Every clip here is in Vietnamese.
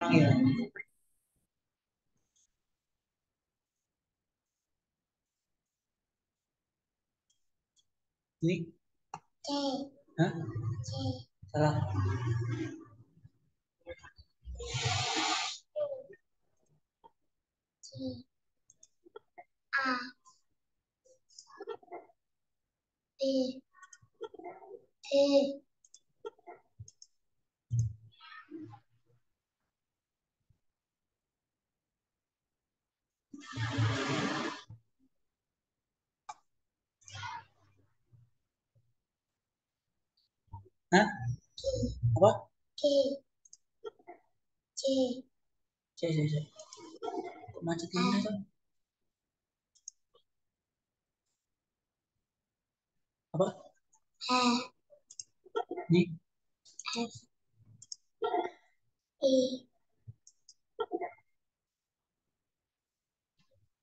Ini. C Hah? C Salah. C A. D T Hah? Apa? K C C C C. Kok macet ini tuh? Apa? A Ini. F E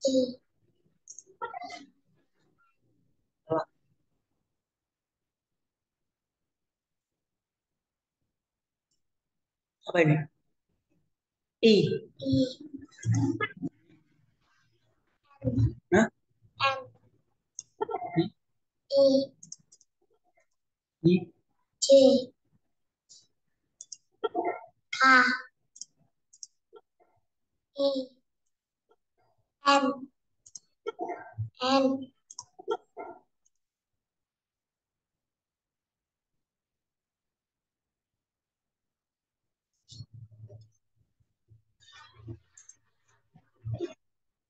Apa ini? I. E Hah? M I. I. E Um, um,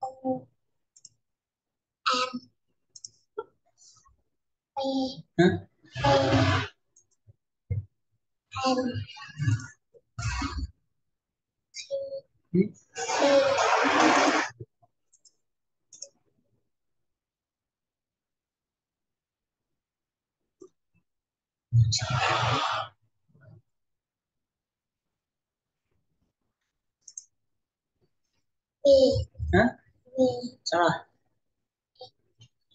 um, huh? um, um, hmm? A N Hmm? C B Hah? B Salah.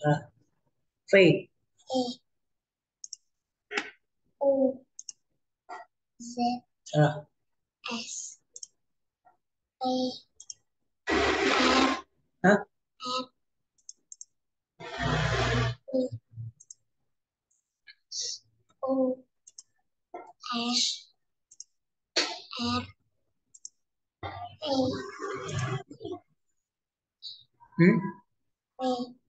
Salah. V. A O Z Salah. S A Hah? M E O S R A Hmm? A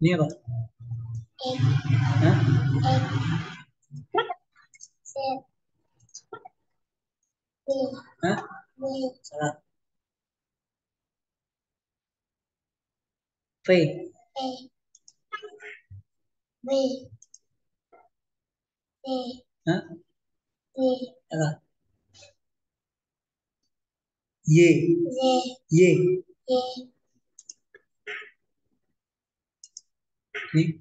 Nieva. ¿Eh? ¿Eh? ¿Eh? Nih.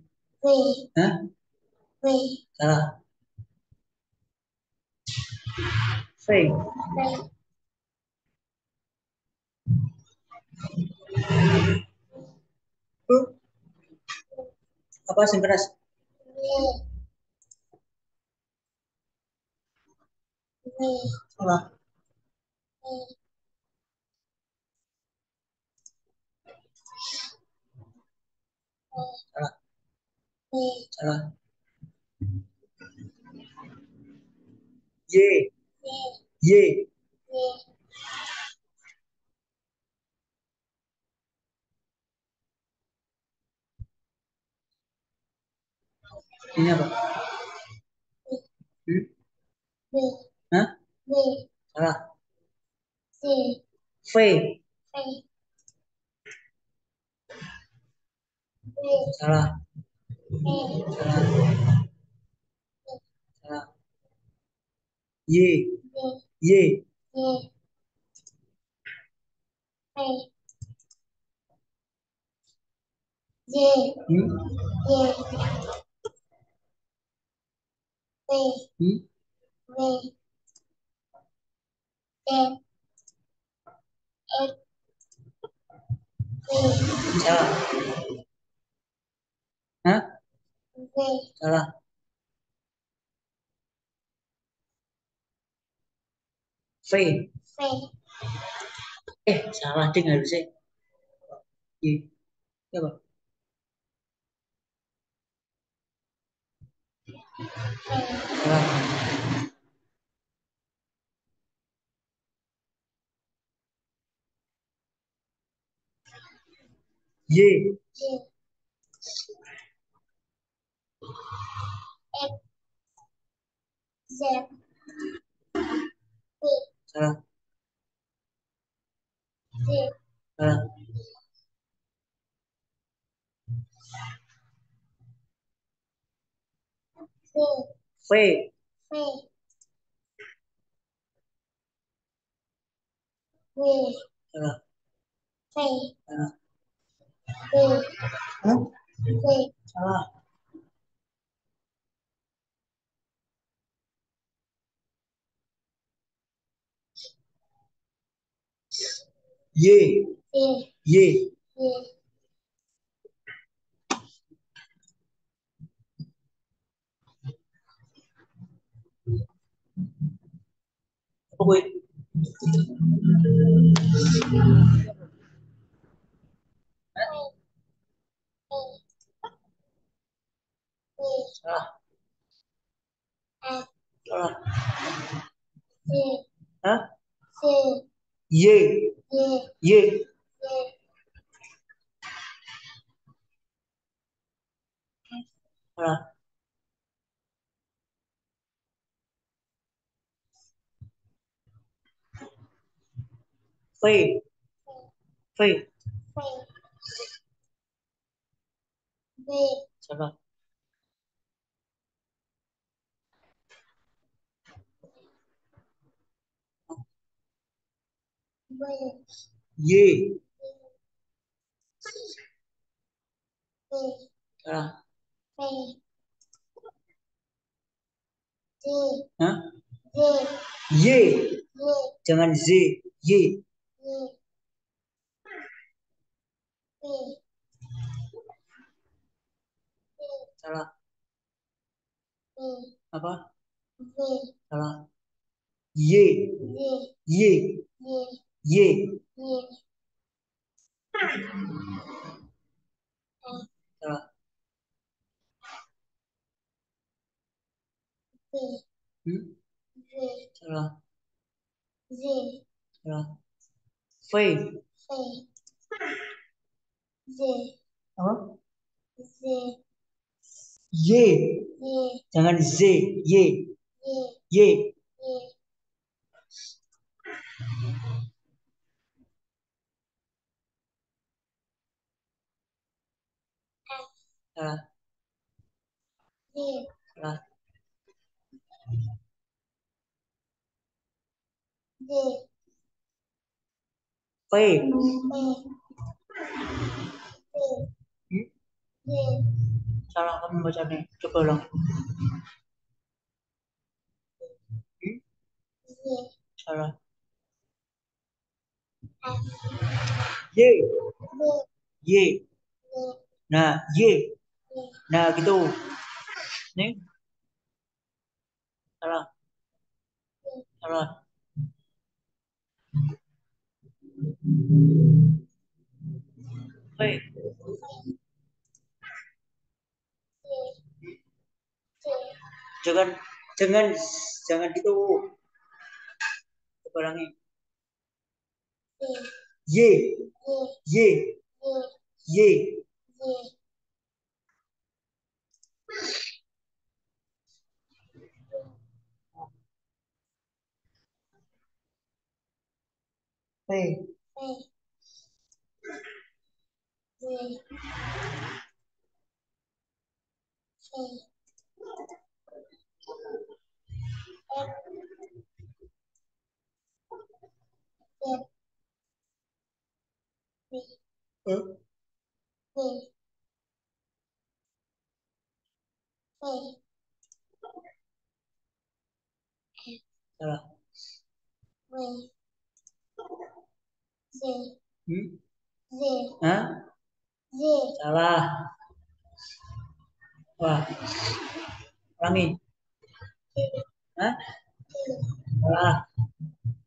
Hmm? Apa sing keras? Salah. Salah. V Salah. dê Ini apa? Hmm? V Hah? V Salah. C V V Salah. V Salah. Salah. Y. V Y. Y V Y Hmm? Y V Hmm? V F F V Salah. Hah? V Salah. V. V Eh, salah ding harusnya. Y. Y. F Z V Salah. Z Salah. V V. V V. V Salah. V Hah? V Salah. ये ये कोई हाँ। हाँ। ये ये हाँ foi foi foi चलो Y. Z Hah? Y. Jangan Z. Y. Salah. Apa? Salah. Y. Y. Y. Y Y. Y Salah. V Hmm? V Salah. Z Salah. V. V Z Apa? Z Y. Y Jangan Z. Y. Y Y. Y Salah. Z Salah. Z V. V V Hmm? Z Salah kamu bacanya. Coba ulang. Hmm? Z Nah, gitu. Nih. Salah. Salah. Hey. Jangan jangan jangan gitu. Ulangi. Ye. Ye. Ye. Ye. Phê về phê em đẹp về Salah. W. Z. Hmm? Z. Hah? Z. Salah. Wah. Ulangi. Hah? Salah.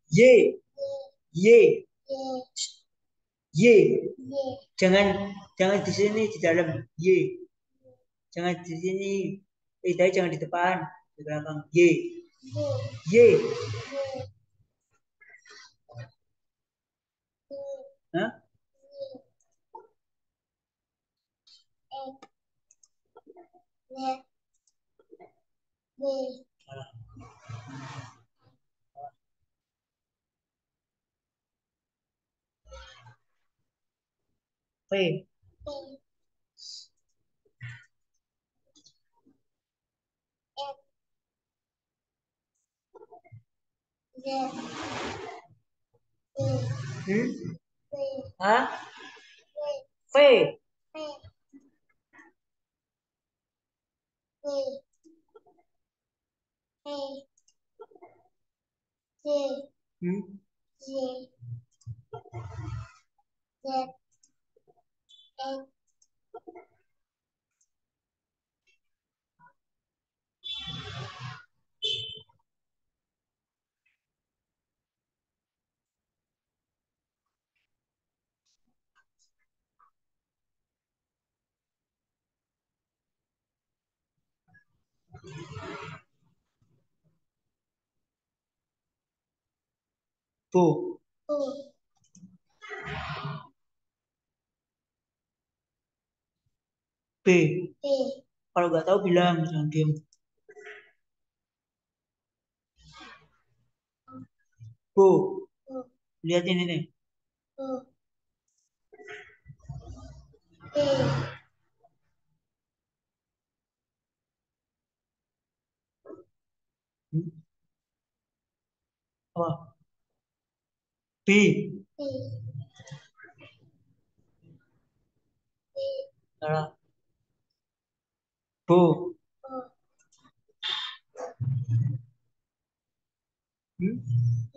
Y. Y. Y. Jangan jangan di sini di dalam Y. Jangan di sini lidahnya jangan di depan, di belakang. Y. Y. Hah? Đẹp hả? Phê. phê về bu bu p. Về kalau nggak tahu bilang jangan diem. Bu bu lihat ini nih. Bu về ừ? apa टी पू Hmm?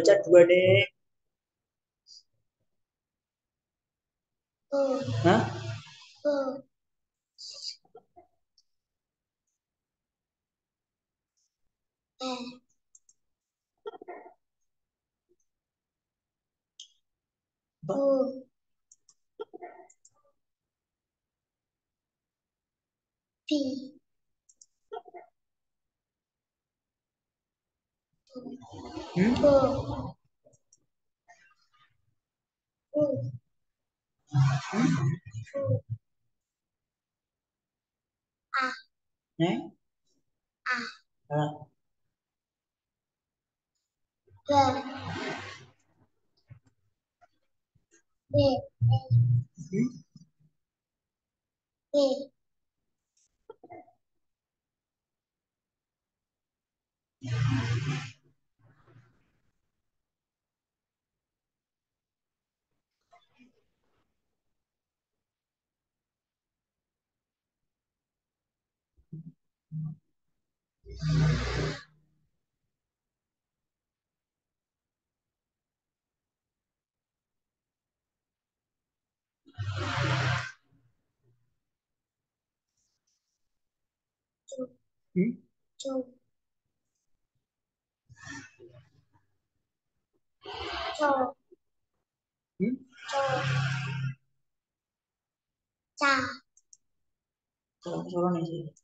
baca dua deh. Uh. Hah? Uh. Ba uh. P. thì hmm? bu bu bu à. À về ừ? về 嗯？嗯？就就嗯？就加，嗯，什么名字？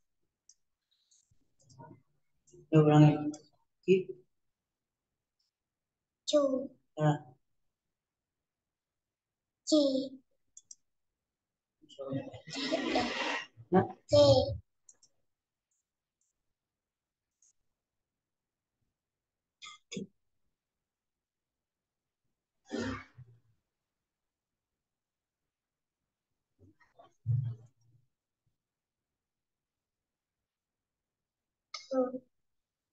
Là này? Kíp. chu À, chi Hả? chi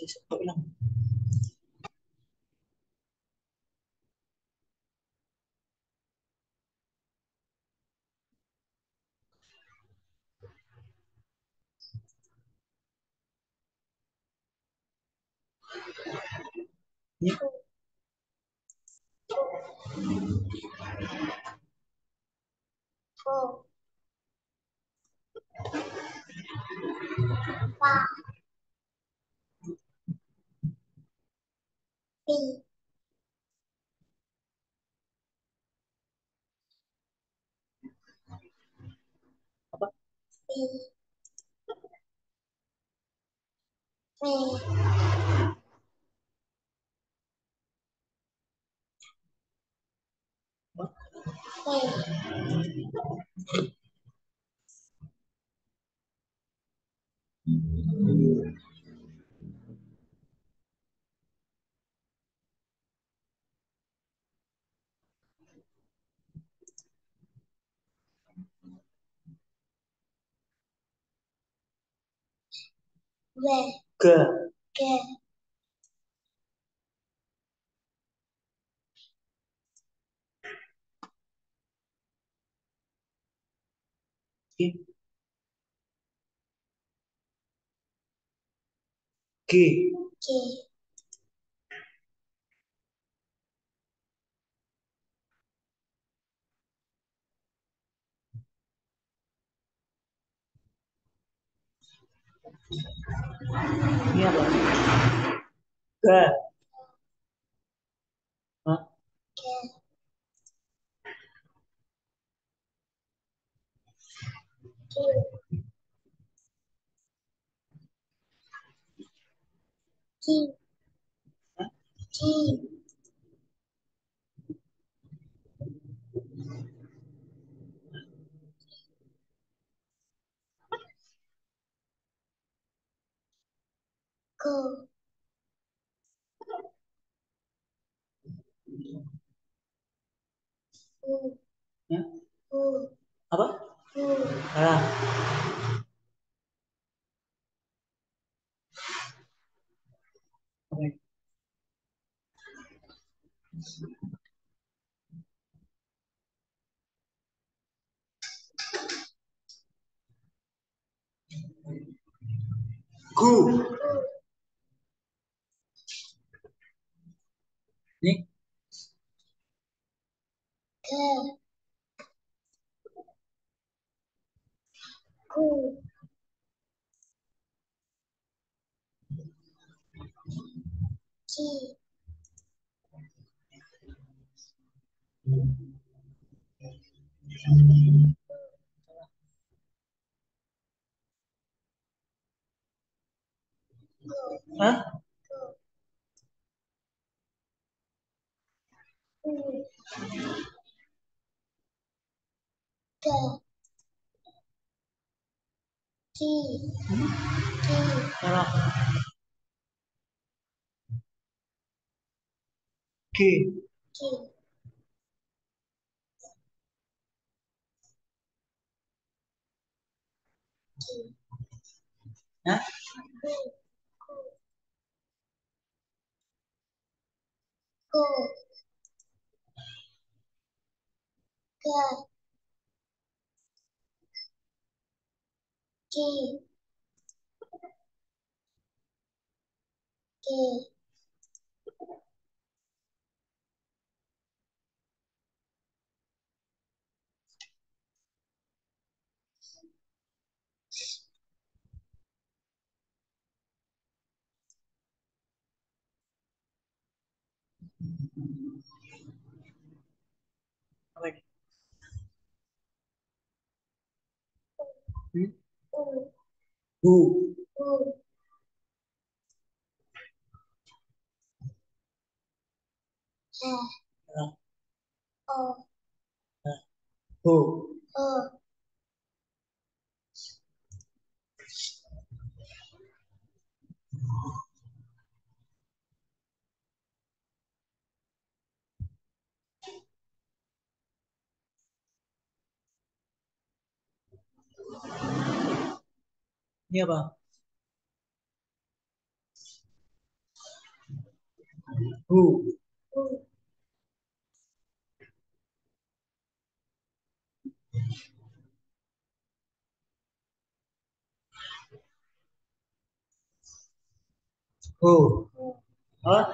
số, số, lỗi lầm. Ờ. Wow. Thô ba bi Apa? Về Ke. kề Kíp. Kỳ. kề Ini Yeah. Good. Huh? Good. King. King. King. Go. Ya. Apa? Salah. Right. Go. ね。Hah? キー。き。K. K. like 구. 구. 어. 어. 어. 구. 어. Ini apa? Bu. Who? Huh?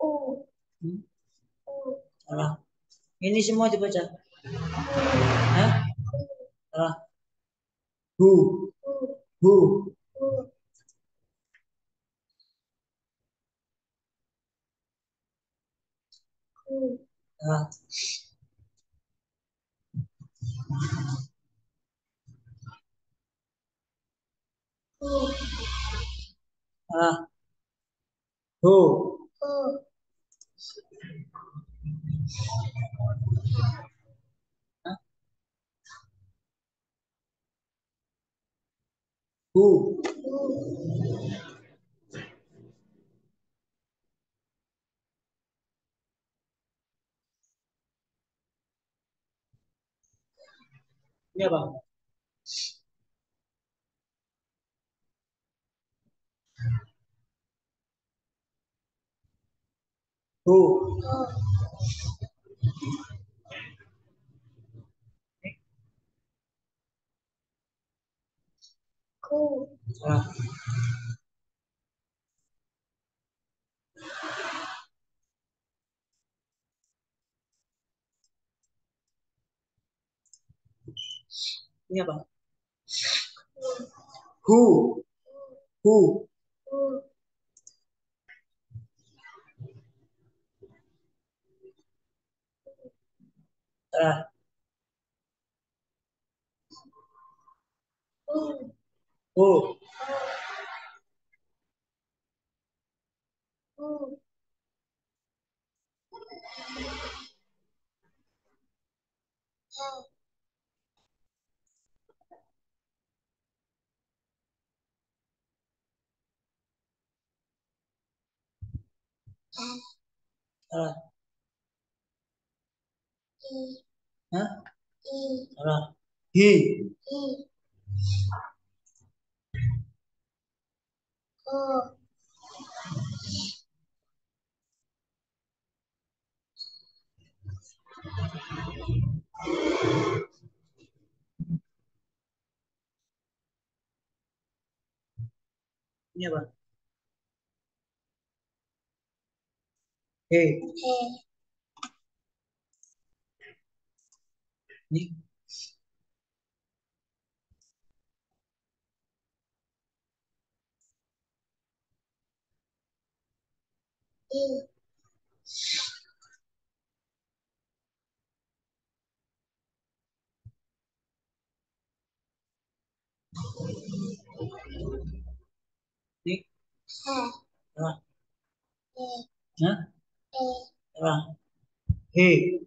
Oh. Hmm? Oh. Ini semua dibaca. Huh? Uh, who? Who? Uh, uh, who? ये बात who cool. yeah. Ini apa? Who? Who? Uh. Who? Who? Oh. U hà hà salah i hả? I salah hi. I ơ ini 你。嗯。你。嗯。嗯。嗯。嗯。he.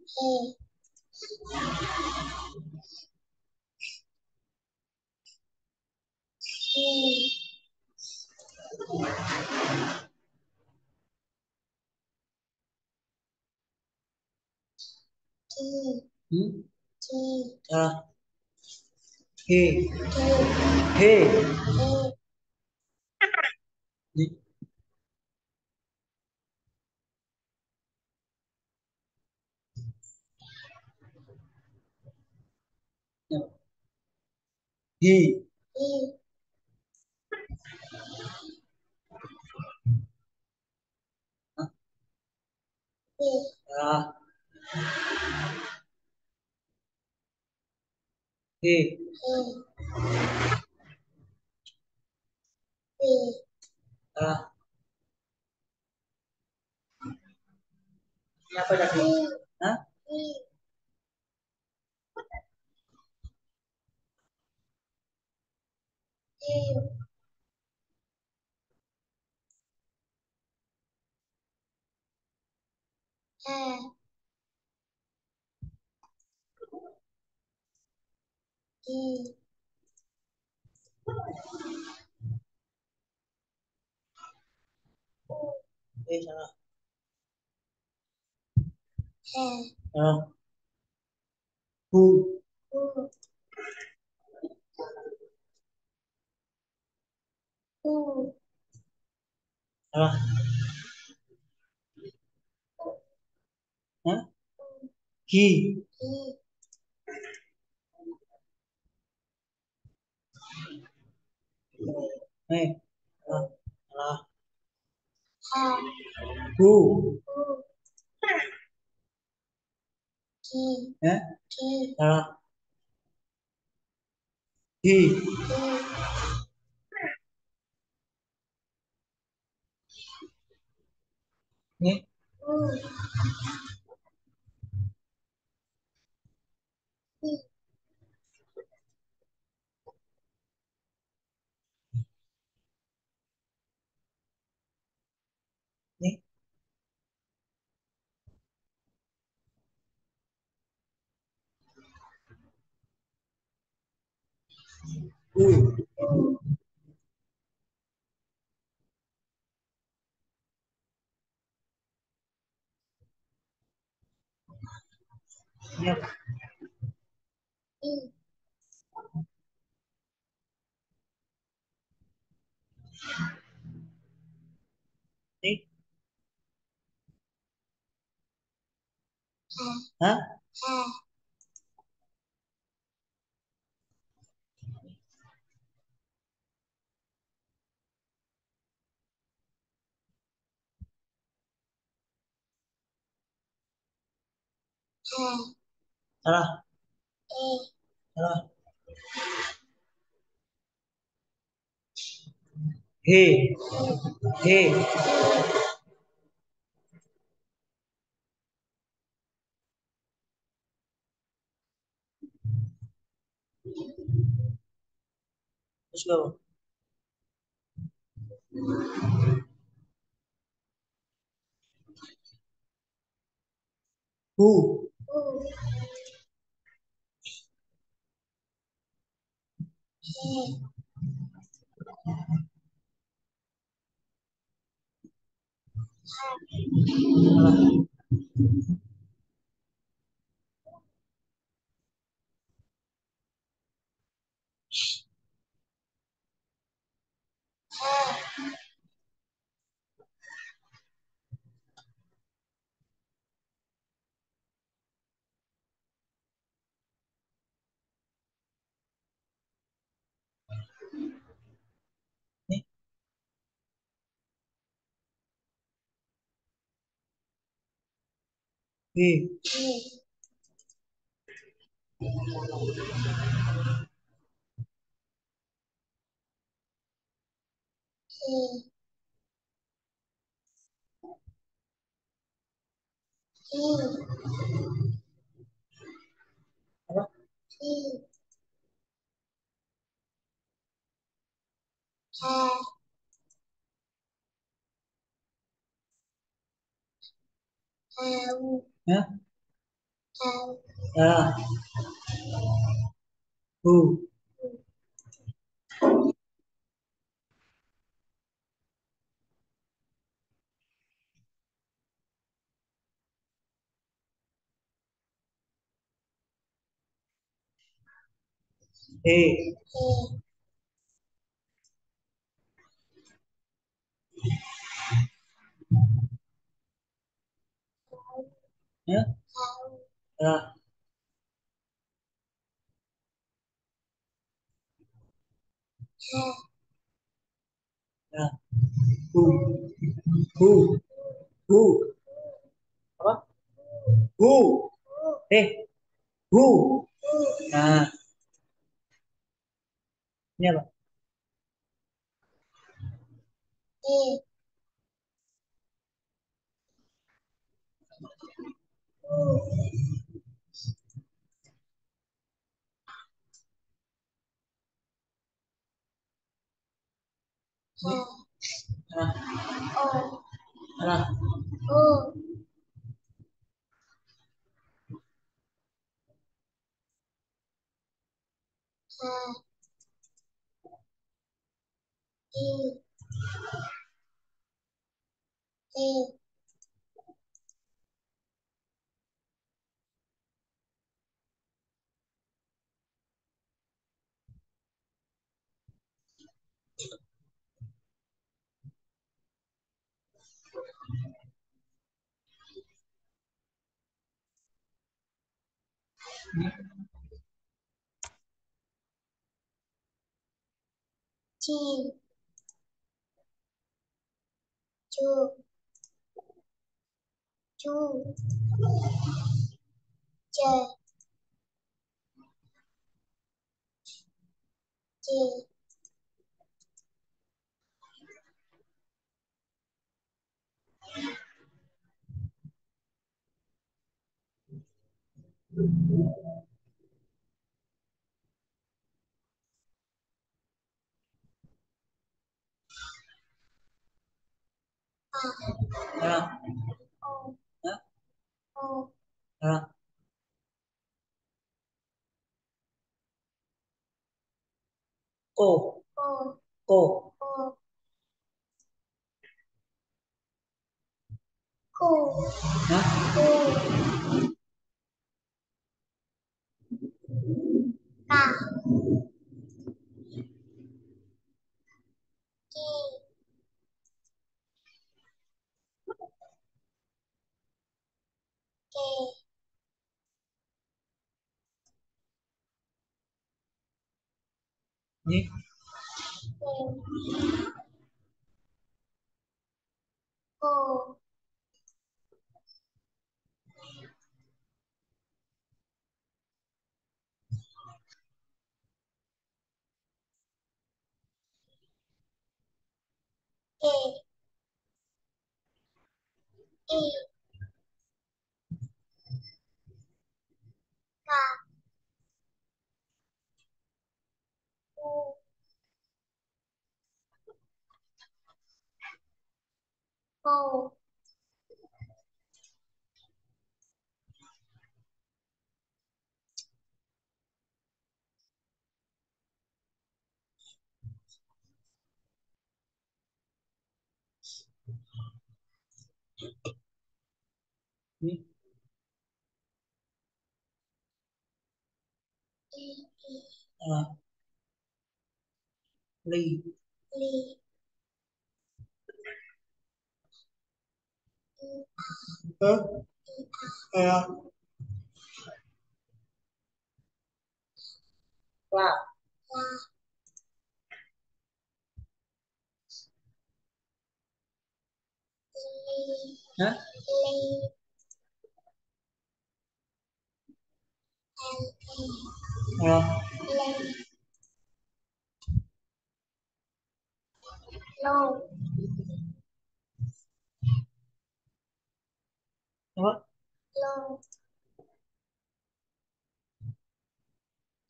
응? 자, 해, 해, 네. He. He. Ah. He. He. Ah. Kenapa tadi? Hah? 哎哟哎嗯。为啥哎啊不 Tuh. Salah. Hah? Ki. Hei. Salah. Ku. Ki. Ya? Ki. Ki. Ki. 你。嗯 Nhập ừ, Ni ừ, Hả? ừ, ừ. Tara. Tara. He. He. कुछ करो Who? พี่ three Uh... um, Huh? Yeah. Who? Hey. ya. Nah, Ya. Bu. Bu. Bu. Apa? Bu. Eh. Bu. Nah. Ini apa? Eh. Oh. Oh. Oh. Oh. E. E. chi. Chu. Chu. Chơi chi À. ô Hả? ô À. Cô. cô Cô. cô cô Hả? cô cả chi kê nhé cô kê y cả cô cô Nhí. À. Ly. ly Hả? À. Qua. la Hả? À. Lâu. Lô Apa? lô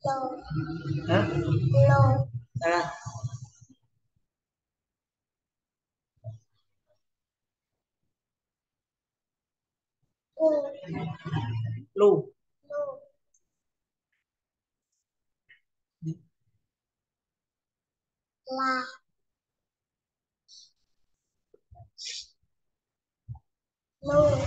lô hả? Lô salah u lu. Lu. la Move.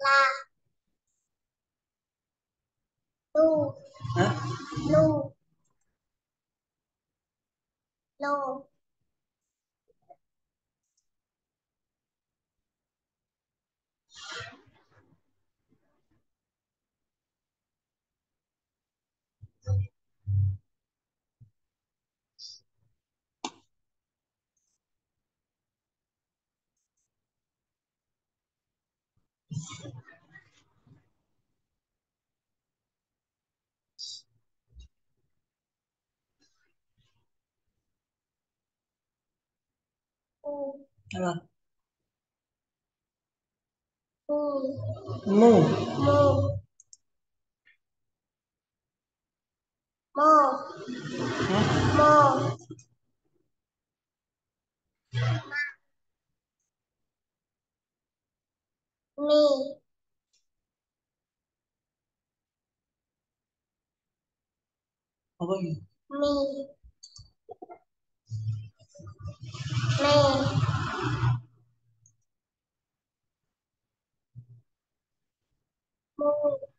La. Lu. Huh? No. No. Olha lá. Mu. Mu. Mo. Mo. Mo. Mi apa ini mi mê mu.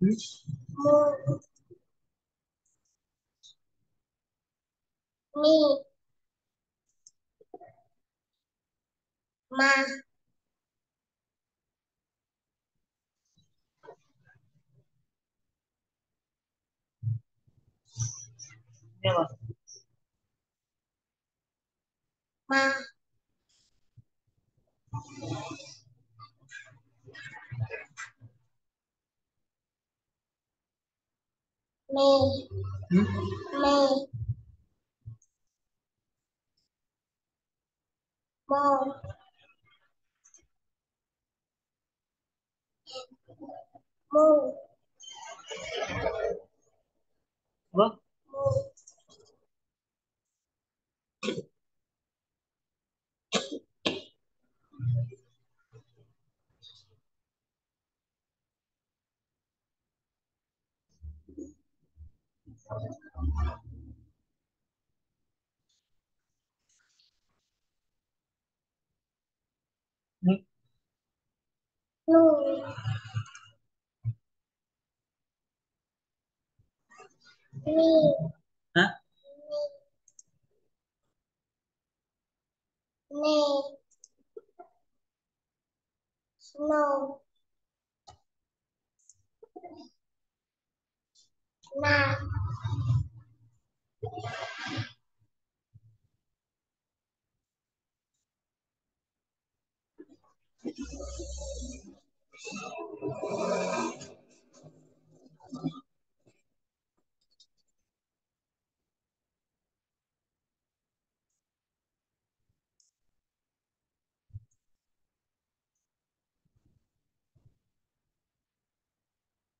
Hmm? mu. Mi ma apa ma mê hmm? mê mô mu apa lu mi hả? nê snow na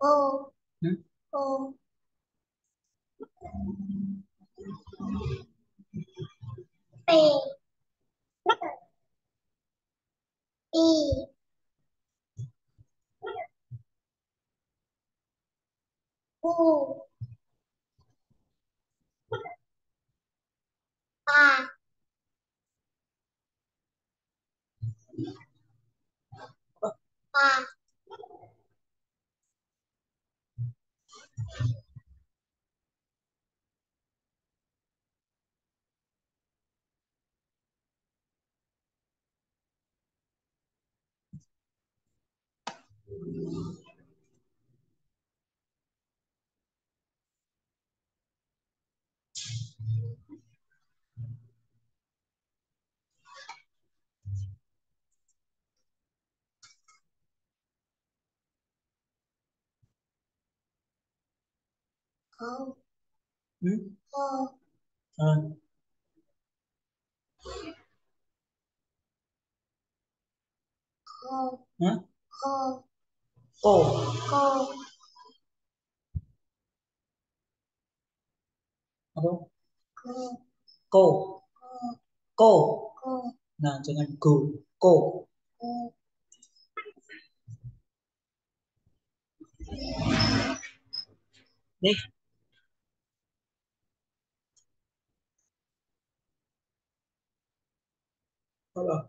ô. Hmm? ô. P y u ba ba Cô. ừ? Cô. Rồi. Cô. Hả? Cô. cô Cô. apa Cô. cô Cô. cô Cô. nah jangan go ほら。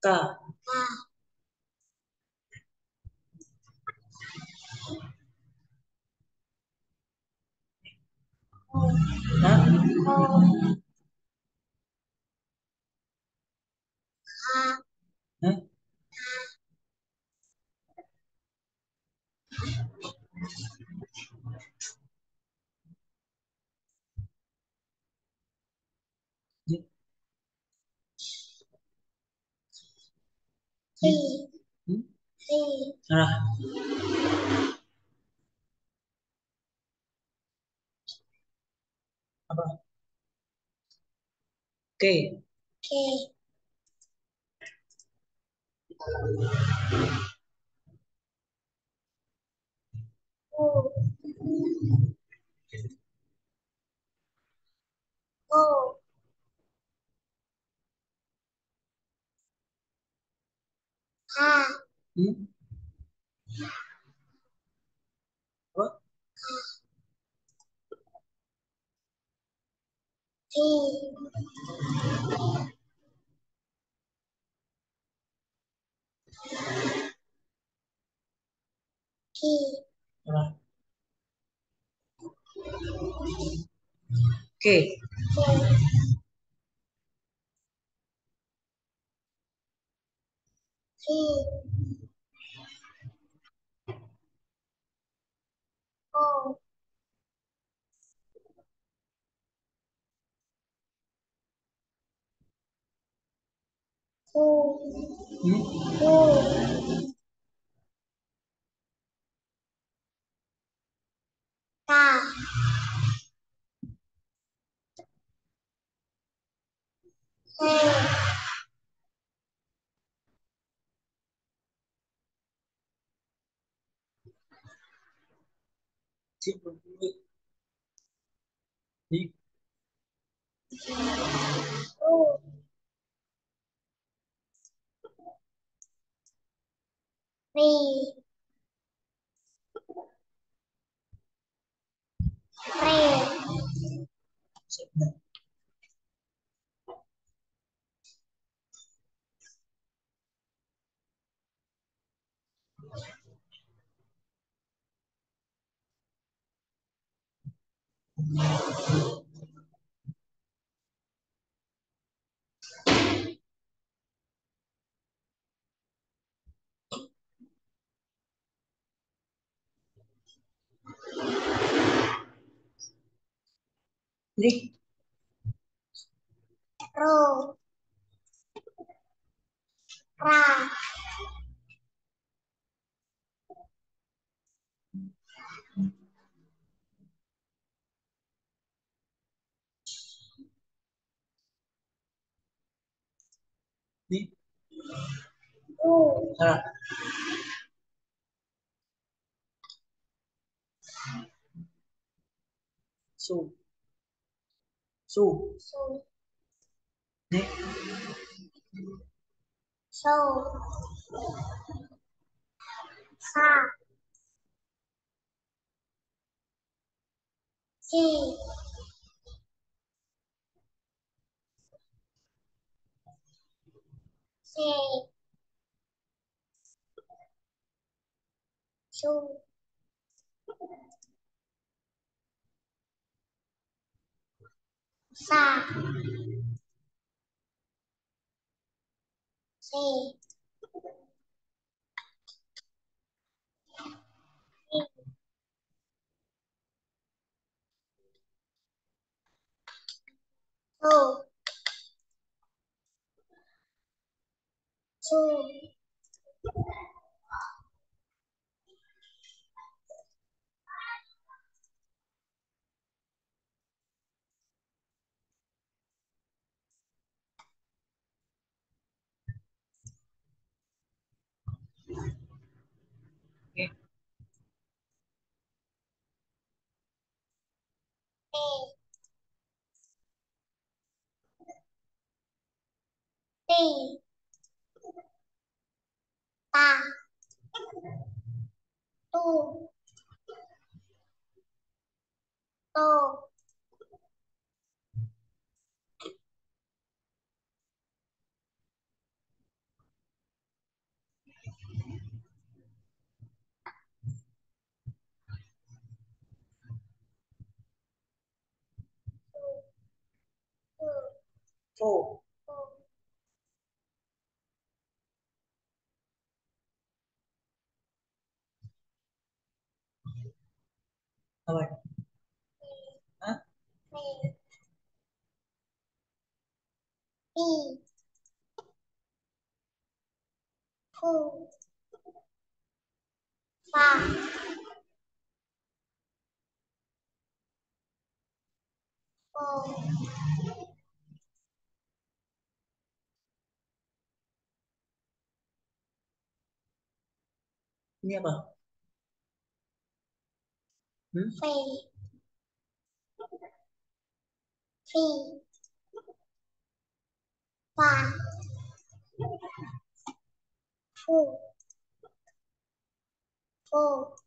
Cờ đó Qua. hả Ừ? Khi. à apa ke Kê. Oke. Okay. Apa ke Kê. Khi. Cô. Cô. ठीक ठीक Three. Three. Ro. Ra. À su su Su. đi. Chi. Xê. Su. sa. Si su su สี่ตาตูโตถูก Okay. Ini apa? 飞飞花，五五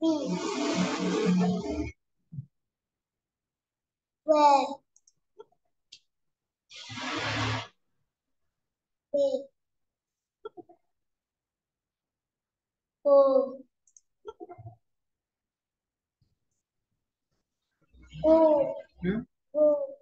B. Where? B. O. O. Hmm? O.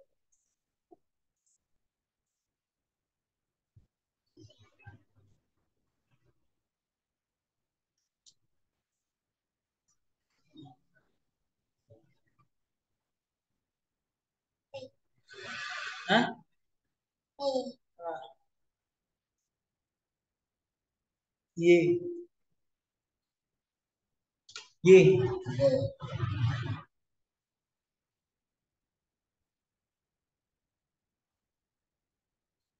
ها ये ये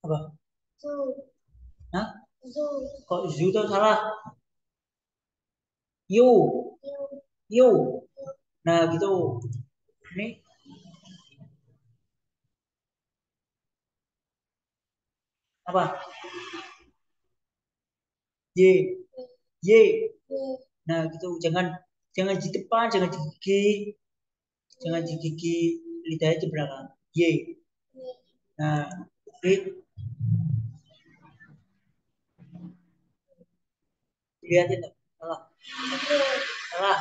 apa zoo hah zoo kok zoo itu salah you you nah gitu ini apa? Y y nah gitu. Jangan jangan di depan jangan di gigi. Jangan di gigi lidahnya di belakang. Y nah i lihatin tuh salah. Salah.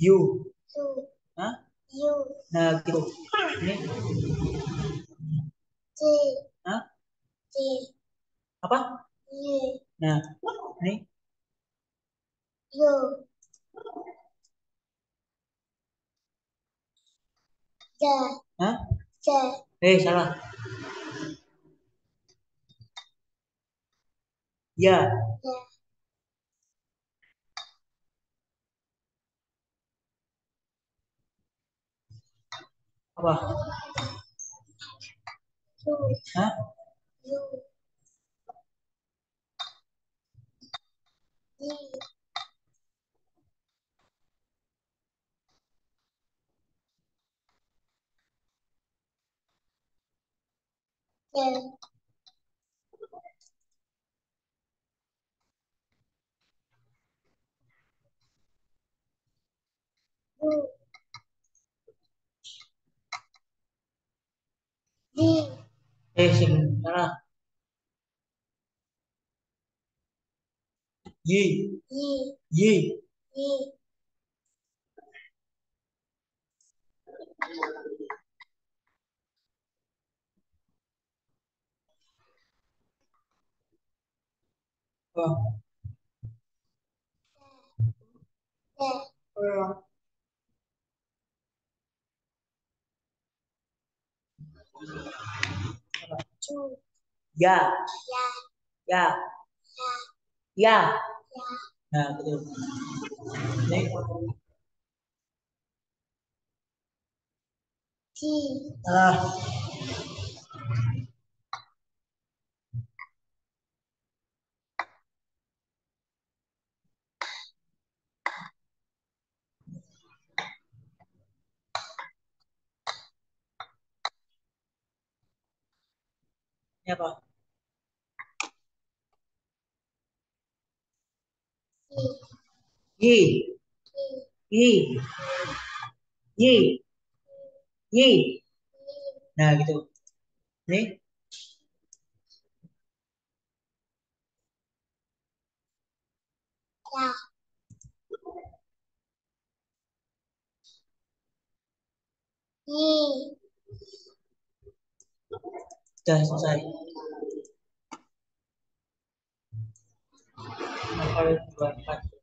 You. Hah nah gitu. Ini? Thì hah? Thì apa? Như nah ini? Dù giờ hah? Giờ eh salah. Ya. Giờ 好吧？啊？嗯。嗯。Đi đi đi gì? Yi. gì gì ờ. Ờ. Ờ. Yeah. Yeah. Yeah. Yeah. Yeah. Yeah. betul. Ah. Ya, Pak. Y. Y. Y. Y. Nah, gitu. Nih. Ya. Y. Sudah selesai. Nah, Sampai 24.